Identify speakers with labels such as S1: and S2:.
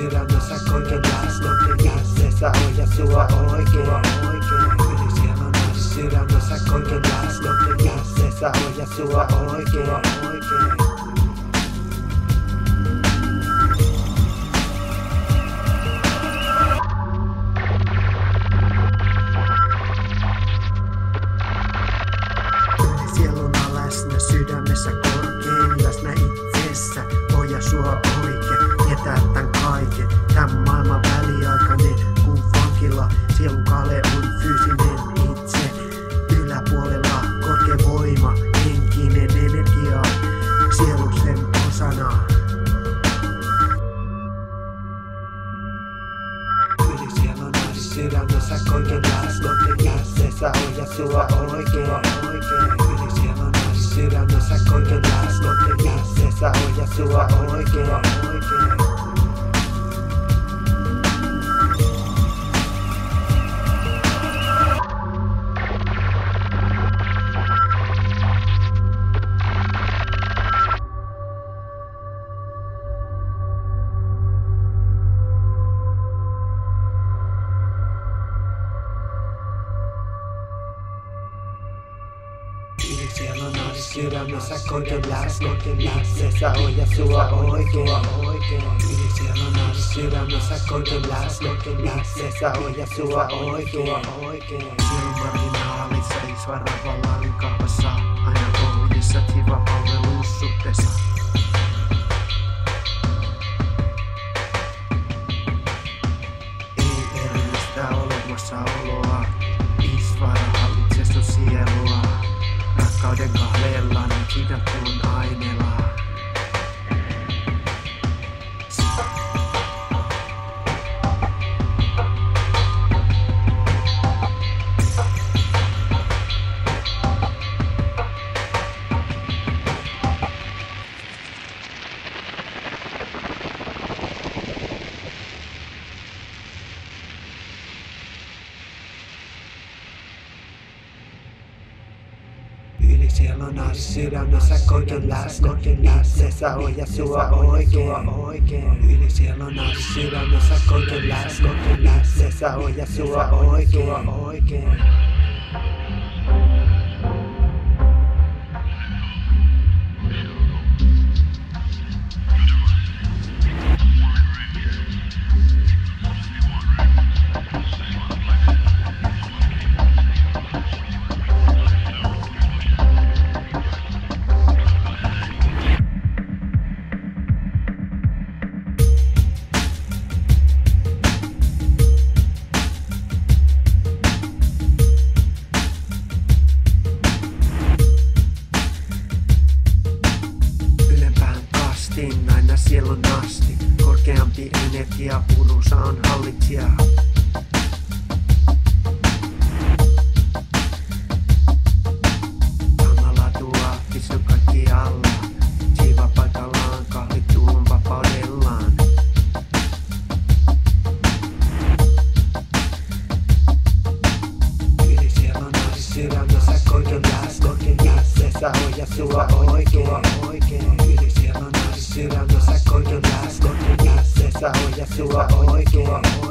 S1: tyrannossa kotonaas kotonaas sä ohjaa sua oikein Ylisielonaas tyrannossa kotonaas kotonaas sä ohjaa sua oikein oikein. Läsnä sydämessä korkein läsnä itsessä, oja sua läsnessä hoida sua oikein, oikein. Yli sielun sydämessä korkein läsnä, läsnessä hoida sua oikein, oikein. Yli siellä on sydämessä korkein läsnä, itsessä hoida sua oikein, oikein. Yli siellä on sydämessä korkein läsnä, itsessä hoida sua oikein, oikein. Sielun marginaalissa, isvaravolaan kahvassa, aina Rakkauden kahdella niin kidattuun aineella. Yli sielun sydämessä korkein läsnä, itsessä hoida sua oikein. Yli sielun sydämessä korkein läsnä, itsessä hoida sua oikein, sielun asti. Korkeampi energia purusa on hallitsija. Samalla tuo visu kaikki alla. Siiva paikallaan kahlittuun vapaudellaan. Yli sielun sydämessä korkein läsnä, itsessä hoida sua oikein, oikein. Yli sielun sydämessä korkein läsnä, itsessä hoida sua oikein.